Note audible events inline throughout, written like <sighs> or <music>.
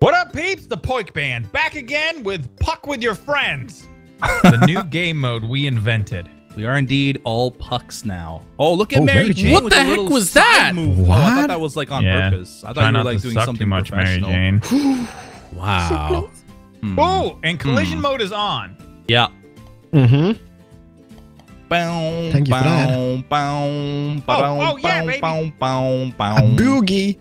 What up, peeps? The Pojk Band back again with Puck with Your Friends, the new <laughs> game mode we invented. We are indeed all pucks now. Oh, look at Oh, Mary Mary Jane. Jane. What with the a heck little was side that? Move. Oh, I thought that was like on Yeah. purpose. I Try thought you not were like doing something too much, Mary. Jane. <laughs> Wow. Hmm. Oh, and collision mode is on. Yeah. Mm-hmm. Thank you for that. bow, bow, bow, oh, yeah, baby. bow, bow, A boogie.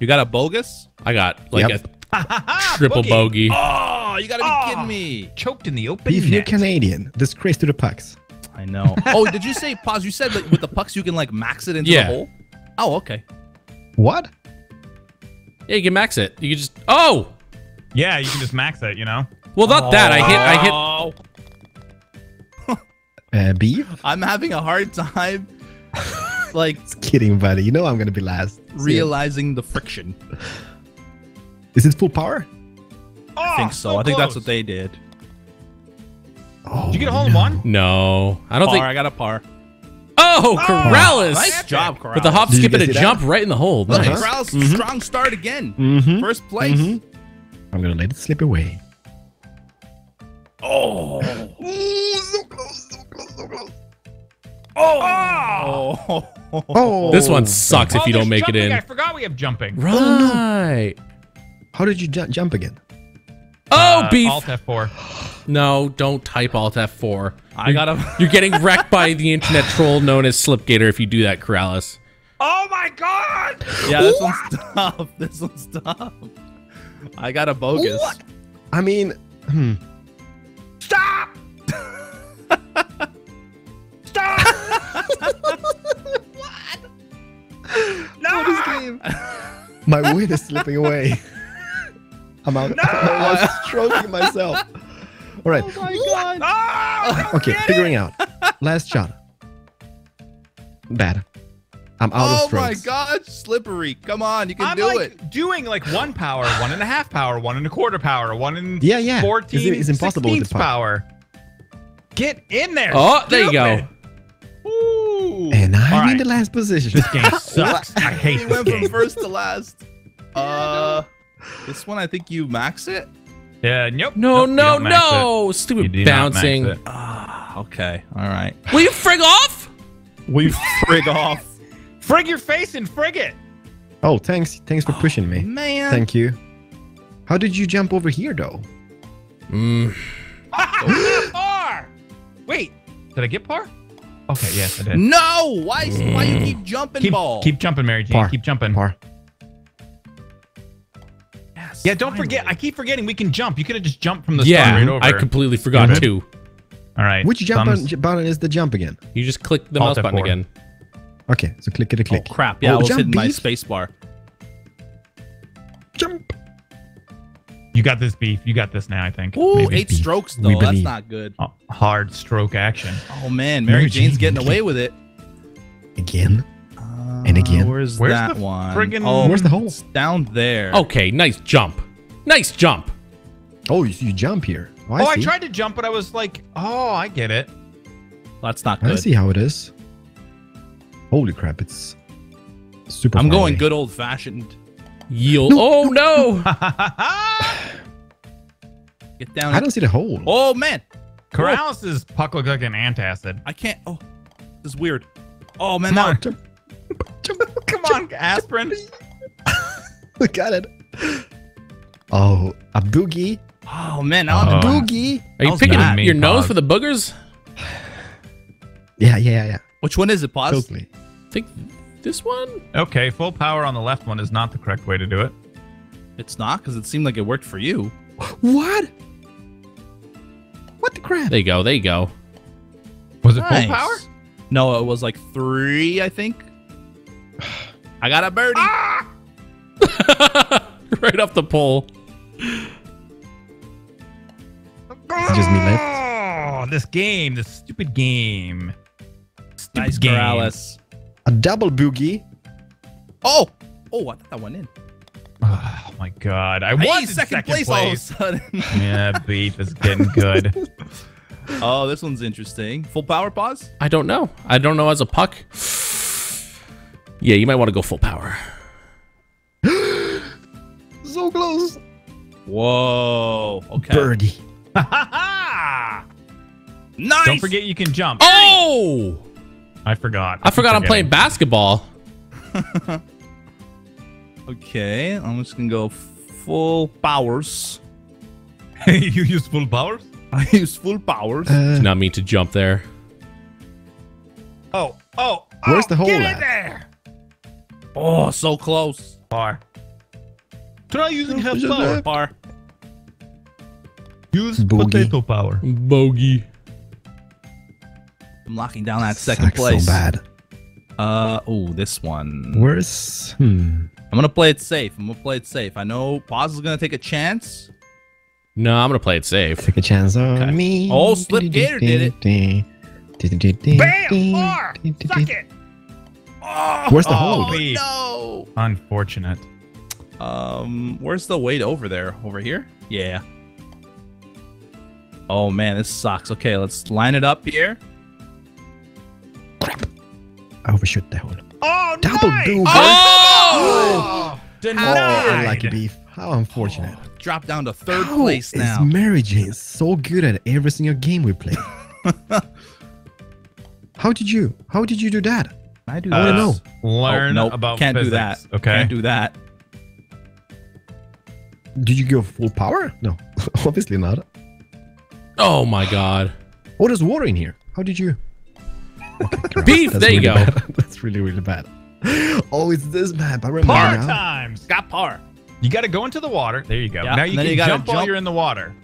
You got a bogus? I got like Yep. a <laughs> triple Boogie. bogey. Oh, you gotta be Oh. kidding me. Choked in the open Beef, you're net. Canadian. Disgrace to the pucks. I know. <laughs> oh, did you say pause? You said like, with the pucks you can like max it into Yeah. the hole? Oh, okay. What? Yeah, you can max it. You can just. Oh, Yeah, you can just max it, you know? well, not that. I hit. I hit. Oh, Uh, beef? I'm having a hard time <laughs> like Just kidding, buddy. You know I'm gonna be last. realizing the friction. Is it full power? Oh, I think so. I think that's what they did. Oh, Did you get a hole in one? No, I don't Par, think. I got a par. Oh, Keralis. Nice job, Keralis. With the hop, Did you skip, and guys a see that? jump right in the hole. Look Nice. at Keralis, strong start again. Mm-hmm. First place. Mhm. I'm gonna let it slip away. Oh. so Oh. Oh, This one sucks if Oh, you don't there's make it in. I forgot we have jumping. Right. How did you ju- jump again? Oh, Uh, beef. Alt F4. no, don't type Alt F4. I got a. <laughs> You're getting wrecked by the internet troll known as Slipgator if you do that, Keralis. Oh my god! Yeah, this one's tough. <laughs> This one's tough. I got a bogus. What? I mean, hmm. Stop! Stop! My win is slipping away. <laughs> I'm out. I was stroking myself. All right. Oh my god. Ah! Okay, figuring out. Last shot. Bad. I'm out of strokes. Oh my god, slippery. Come on, you can I'm do like it. doing like one power, one and a half power, one and a quarter power, one and Yeah, yeah. 14 It's- it's impossible with the 16ths power. Get in there. Oh, there you go. Stupid. Ooh. And I'm All in the last position. This game <laughs> sucks. I hate He this went game. from first to last. Uh, this one I think you max it. Yeah, nope. No, nope, you no, it. no. You Stupid do not max bouncing. it. Ah, okay, all right. Will you frig off? We frig off. <laughs> Frig your face and frig it. Oh, thanks. Thanks for pushing me. Man, Thank you. How did you jump over here, though? Mm. par. <laughs> Wait, did I get par? Okay, yes, I did. no. Why? Why you keep jumping, Keep, ball? keep jumping, Mary Jane. Par. Keep jumping. Par. Yes, Yeah, don't forget. I keep forgetting we can jump. You could have just jumped from the start Yeah, right over. I completely forgot Mhm. too. All right. Which jump button, button is the jump again? You just click the Alt mouse button F4. again. Okay, so click it a Oh click. crap! Yeah, Oh, I was jump, hitting my beef. space bar. You got this beef. You got this now. I think. Ooh, Maybe. eight strokes We though. That's believe. not good. Oh, hard stroke action. Oh man, Mary, Mary Jane's Jane. getting away with it. Again. Uh, And again. where's, Where's that the one? friggin- oh, Where's the hole? it's down there. Okay, nice jump. Nice jump. Oh, you, you jump here. Oh, I oh, I tried to jump, but I was like, oh, I get it. that's not good. I good. see how it is. Holy crap, it's super I'm far going good old fashioned. Yield. Oh no. <laughs> Get down. I don't see the hole. Oh man, Keralis' puck looked like an antacid. I can't. Oh, this is weird. Oh man, Come now on. <laughs> Jump. Jump. Come on, aspirin. <laughs> Got it. Oh, a boogie. Oh man, now I'm Oh. the Boogie. Are you picking bad. your Me, nose for the boogers? Yeah, yeah, yeah. Which one is it? Pause. Totally. I think this one. Okay, full power on the left one is not the correct way to do it. It's not because it seemed like it worked for you. What? What the crap? There you go. There you go. Was it Nice. full power? No, it was like three, I think. <sighs> I got a birdie. Ah! <laughs> right off the pole. It's just me left. Oh, this game, this stupid game. Stupid nice, game. Keralis. A double boogie. Oh, oh, I thought that went in. Oh my god, I Hey, wanted second, second, place, place. all of a sudden. <laughs> yeah, beef is getting good. oh, this one's interesting. Full power pause. I don't know. I don't know as a puck. Yeah, you might want to go full power. <gasps> So close. Whoa. Okay. Birdie. Ha ha ha! Nice. Don't forget you can jump. Oh! I forgot. I forgot I'm playing basketball. <laughs> Okay, I'm just gonna go full powers. Hey, <laughs> you use full powers? I use full powers. Uh, Did not mean to jump there. Oh, oh. Where's oh, the hole Get at? in there. oh, so close. Par. Try using half power. that. Par. Use Boogie. potato power. Bogey. I'm locking down that second sucks place. So bad. Uh oh, this one. Where's hmm? I'm gonna play it safe. I'm gonna play it safe. I know Paz is gonna take a chance. No, I'm gonna play it safe. Take a chance on Okay. me. Oh, Slip Gator did it. Bam! Par! Suck it! Oh, Where's the oh, hole? beef. no. Unfortunate. Um, where's the weight over there? Over here? Yeah. Oh man, this sucks. Okay, let's line it up here. I overshot the hole. Oh, Double nice! do, Oh! Oh, Denied. unlucky beef. How unfortunate. Oh, Drop down to third How place is now. Mary Jane is so good at every single game we play? <laughs> how did you? How did you do that? I do I wanna know. Learn oh, nope, about can't physics. do that. Okay. Can't do that. Did you go full power? No, <laughs> obviously not. Oh my god. Oh, there's water in here. How did you? Okay. Beef, That's there you really go. bad. <laughs> That's really, really bad. Oh, it's this map. I remember Par now. times. Got par. You got to go into the water. There you go. Yeah, Now you can you gotta jump, while you're in the water.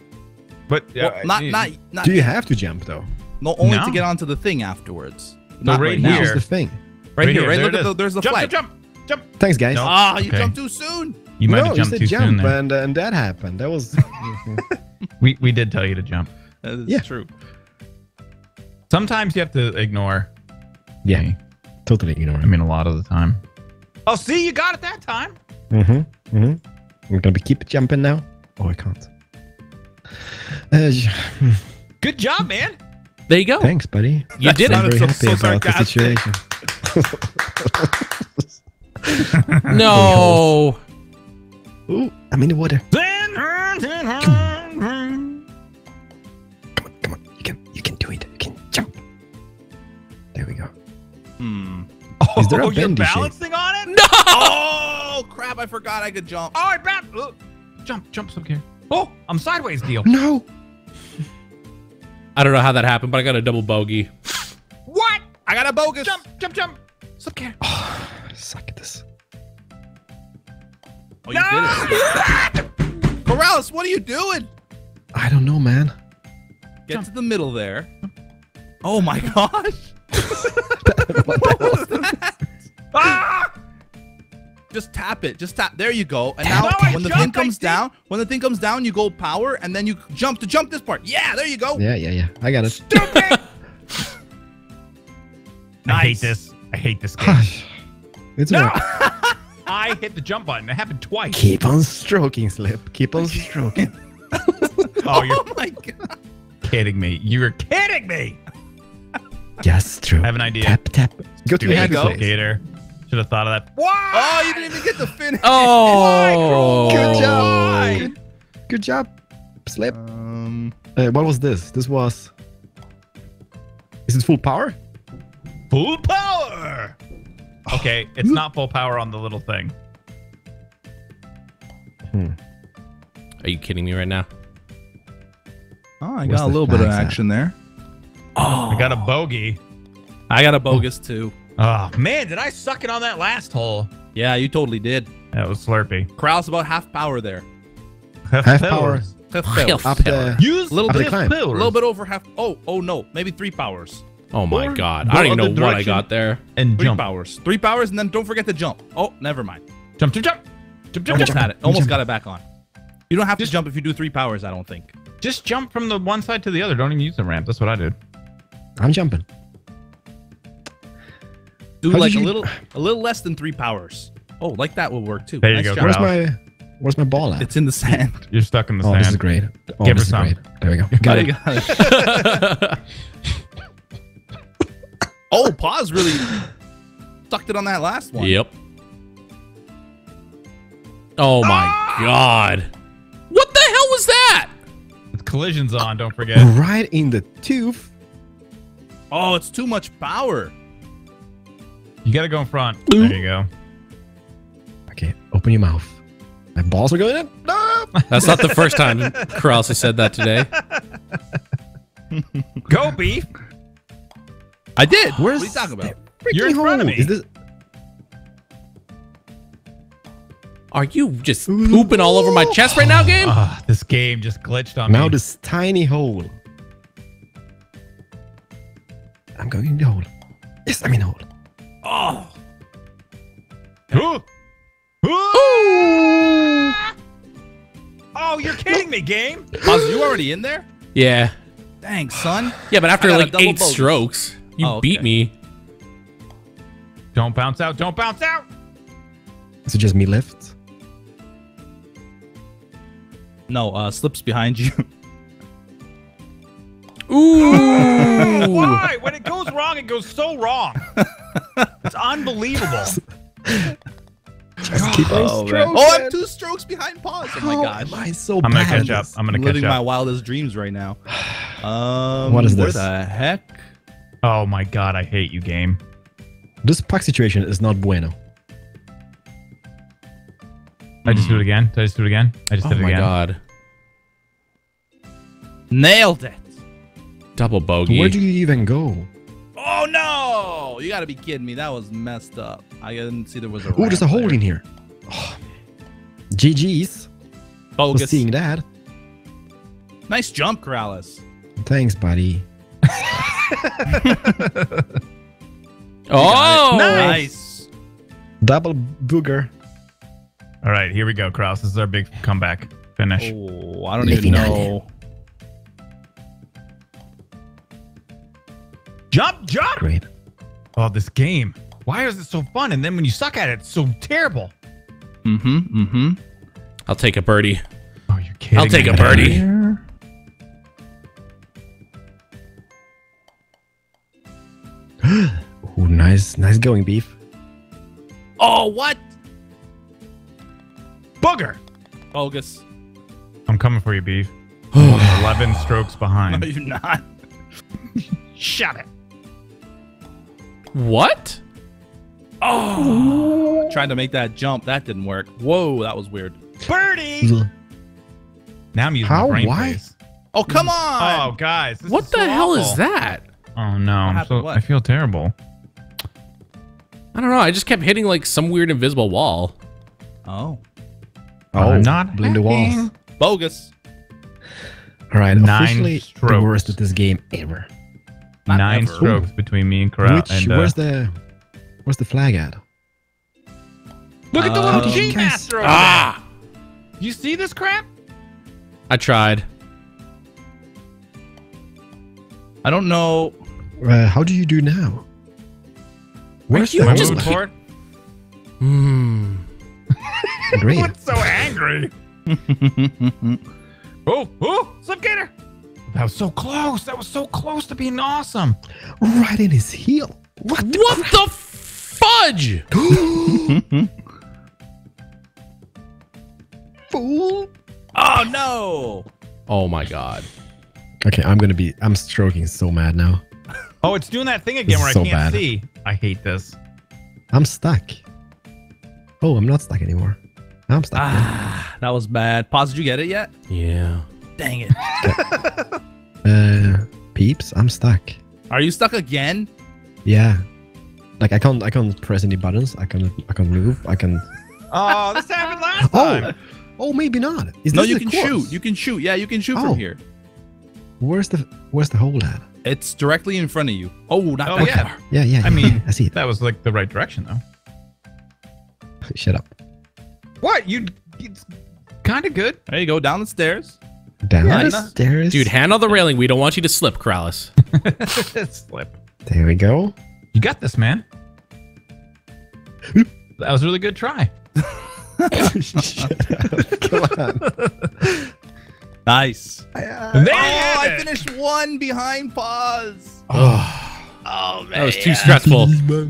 But Well, uh, not not not. Do you have to jump though? no, only No. to get onto the thing afterwards. Not right right, here. now. Here's the thing. Right, here. Right. there Look at the. There's the jump, flag. jump, jump, jump. Thanks, guys. No. Ah, you Okay. jumped too soon. You might no, have you said too jump, soon there. and uh, and that happened. That was. <laughs> <laughs> We we did tell you to jump. That is Yeah. true. Sometimes you have to ignore. yeah, me. totally ignore I mean, a lot of the time. Oh, see, you got it that time. Mm-hmm. Mm-hmm. We're gonna be keep jumping now. Oh, I can't. Uh, <laughs> Good job, man. There you go. thanks, buddy. You did I'm it. very so- happy so about the situation. <laughs> No. <laughs> Ooh, I'm in the water. Is there Oh, you're bendy shape? balancing on it? No. Oh crap! I forgot I could jump. Oh, I bet. Look. Jump, jump, some here. Oh, I'm sideways, deal. No. I don't know how that happened, but I got a double bogey. What? I got a bogus. Jump, jump, jump. Some here. Oh, suck at this. Oh, you did it. <laughs> Keralis, what are you doing? I don't know, man. Get to the middle there. Oh my <laughs> gosh! <laughs> What the hell? Ah! Just tap it. Just tap. There you go. And Tap now, it. when the Jump, thing comes down, when the thing comes down, you go power, and then you jump to jump this part. Yeah, there you go. yeah, yeah, yeah. I got it. Stupid. <laughs> I hate this. I hate this game. it's No! alright. <laughs> I hit the jump button. It happened twice. Keep on stroking, Slip. Keep on <laughs> stroking. Oh, you're Oh my god. kidding me. You're kidding me. Yes, true. I have an idea. Tap, tap. Go to There the you happy go. Gator. Should have thought of that. Why? Oh, you didn't even get the finish. <laughs> Oh. Good job. Why? Good, good job, Slip. Um, Uh, what was this? This was. Is it full power? Full power. Okay, <sighs> it's not full power on the little thing. Hmm. Are you kidding me right now? oh, I Where's got a little bit of flags at? action there. Oh. I got a bogey. I got a bogus too. Oh man, did I suck it on that last hole? Yeah, you totally did. That was slurpy. Keralis about half power there. Half power. Half Half power. Up the. Use Little bit- this climb. A little bit over half. Oh, oh no, maybe three powers. Oh my Or god. go I don't even know what I got there. and Three jump. powers. Three powers, and then don't forget to jump. Oh, never mind. Jump, jump, jump. Jump, jump, Almost jump. had it. Almost Jump. got it back on. You don't have to jump if you do three powers. I don't think. Just jump from the one side to the other. Don't even use the ramp. That's what I did. I'm jumping. Do How like did a little, a little less than three powers. Oh, like that will work too. There you go. Where's my Where's my ball at? It's in the sand. <laughs> You're stuck in the oh, sand. this is great. Oh, Give her this is some. great. There we go. <laughs> Got it. you go. <laughs> oh, pause really sucked it on that last one. Yep. Oh my ah! god. What the hell was that? Collision's on, don't forget. Right in the tooth. Oh, it's too much power. You gotta go in front. There you go. Okay, open your mouth. My balls are going in. No! That's not the first time Keralis has said that today. <laughs> Go, beef. I did. Where's what are you talking about? You're in freaking front of me. Is this Are you just pooping all over my chest right now, game? Ah, this game just glitched on now me. Now this tiny hole? I'm going in the hole. Yes, I'm in the hole. Oh, Ooh. Ooh. Oh, you're kidding me, game. Paz, you already in there? Yeah. Dang, son. Yeah, but after I got a like eight bogus. strokes, you Oh, beat me. Don't bounce out. Don't bounce out. Is it just me left? No, uh, slips behind you. <laughs> Ooh. Why? When it goes wrong, it goes so wrong. <laughs> It's unbelievable. Just keep Oh, man. stroking. oh, I'm two strokes behind Paz. Oh my How gosh. am I so I'm gonna catch up. I'm gonna living catch my wildest dreams right now. <sighs> Um, What is where this? the heck? Oh my god, I hate you, game. This puck situation is not bueno. I just do it again. Did I just do it again? I just Oh did it again. Oh my again. god. Nailed it. Double bogey. Where do you even go? Oh no! You gotta be kidding me. That was messed up. I didn't see there was a. Oh, there's a hole there. in here. <sighs> Oh. GG's for Bogus. seeing that. Nice jump, Keralis. Thanks, buddy. <laughs> oh. Nice. Double booger. All right, here we go, Kraus. This is our big comeback finish. Oh, I don't Leafy even nine. know. Jump, jump! Great. Oh, this game. Why is it so fun? And then when you suck at it, it's so terrible. Mm-hmm. Mm-hmm. I'll take a birdie. Oh, you're kidding I'll take me. a birdie. <gasps> Oh, nice, nice going, beef. Oh, what? Booger. Bogus. I'm coming for you, Beef. <sighs> 11 strokes behind. No, you're not. <laughs> Shut it. What? Oh, trying to make that jump. That didn't work. Whoa, that was weird. Birdie. Now I'm using How? brain Why? face. Oh, come mm. on. Oh, guys. this What is the so hell is that? Oh, no. I'm so, What? I feel terrible. I don't know. I just kept hitting like some weird invisible wall. Oh, uh, Oh, I'm not blame the walls. bogus. All right, Nine officially the worst at this game ever. Not Nine ever. strokes between me and Corral. Which and, uh, where's the where's the flag at? look at the Uh, little How G you master over Ah! there. You see this crap? I tried. I don't know. Uh, how do you do now? Where's you the Am just moving? Hmm. Great. <laughs> What's so angry? <laughs> Oh, oh, Slipgator. That was so close. That was so close to being awesome. Right in his heel. What? the What the fudge? <gasps> fool? oh no. Oh my god. Okay, I'm gonna be. I'm stroking so mad now. Oh, it's doing that thing again This where I can't bad. see. I hate this. I'm stuck. Oh, I'm not stuck anymore. I'm stuck. Ah, that was bad. Pause. Did you get it yet? Yeah. Dang it. <laughs> Uh, peeps, I'm stuck. Are you stuck again? Yeah. Like I can't. I can't press any buttons. I can. I can move. I can. <laughs> Oh, this happened last Oh. time. Oh, maybe not. Is no, this you can course? shoot. You can shoot. Yeah, you can shoot Oh. from here. Where's the Where's the hole at? It's directly in front of you. Oh, not Oh, that yeah. far. Yeah, yeah. I mean, <laughs> I see it. That was like the right direction, though. Shut up. What? You? It's kind of good. There you go. Down the stairs. Down Nice. the stairs. Dude, hand on the railing. We don't want you to slip, Keralis. <laughs> Slip. There we go. You got this, man. That was a really good try. <laughs> Shut up. Come. Nice. And there oh, I finished one behind pause. Oh, Oh man. That was too stressful.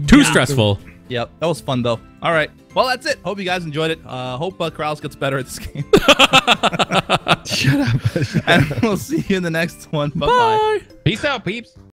Too stressful. Yep, that was fun though. All right, well that's it. Hope you guys enjoyed it. Uh, hope uh, Kraus gets better at this game, <laughs> Shut up. <laughs> and we'll see you in the next one. Bye bye. Bye. Peace out, peeps.